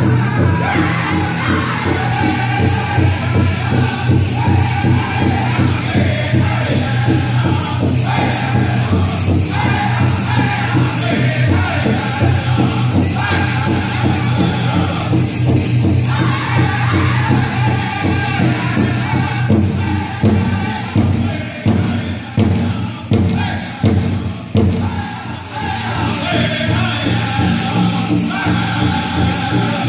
Thank right,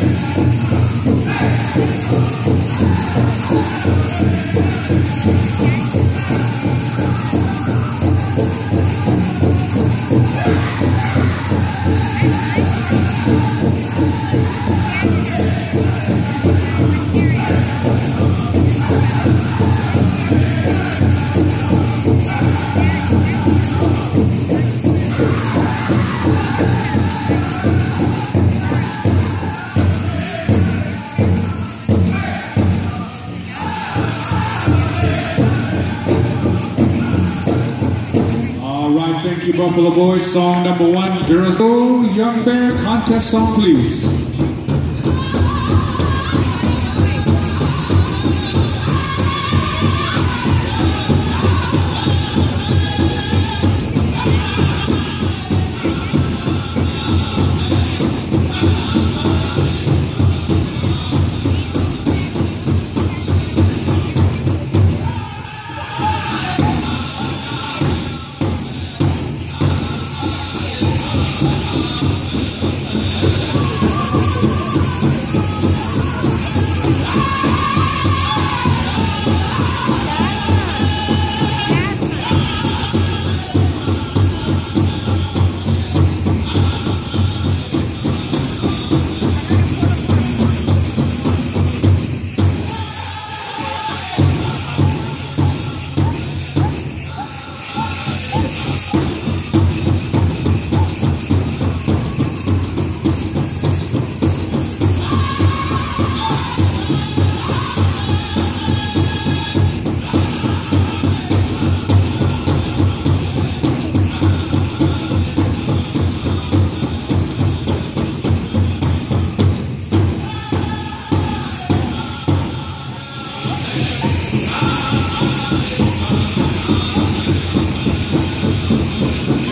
Buffalo Boys. Song number one, Girls Go, Young Bear Contest song, please. Jesus.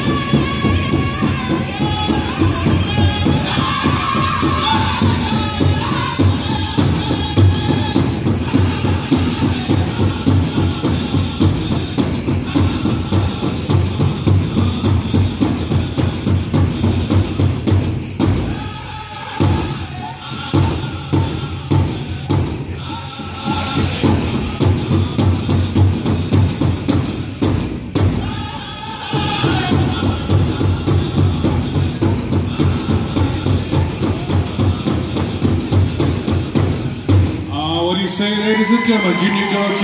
Do you Sayın Elizabeth Gemma, Junior Girl,